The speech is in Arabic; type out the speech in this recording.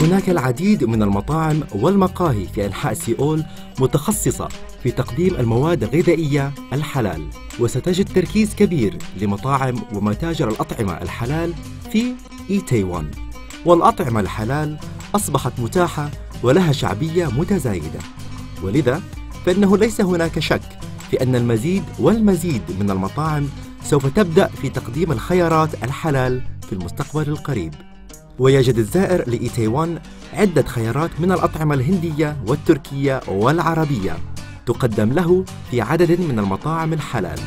هناك العديد من المطاعم والمقاهي في أنحاء سيول متخصصة في تقديم المواد الغذائية الحلال وستجد تركيز كبير لمطاعم ومتاجر الأطعمة الحلال في إيتايوان. والأطعمة الحلال أصبحت متاحة ولها شعبية متزايدة. ولذا فإنه ليس هناك شك في أن المزيد والمزيد من المطاعم سوف تبدأ في تقديم الخيارات الحلال في المستقبل القريب. ويجد الزائر لإيتايوان عدة خيارات من الأطعمة الهندية والتركية والعربية تقدم له في عدد من المطاعم الحلال.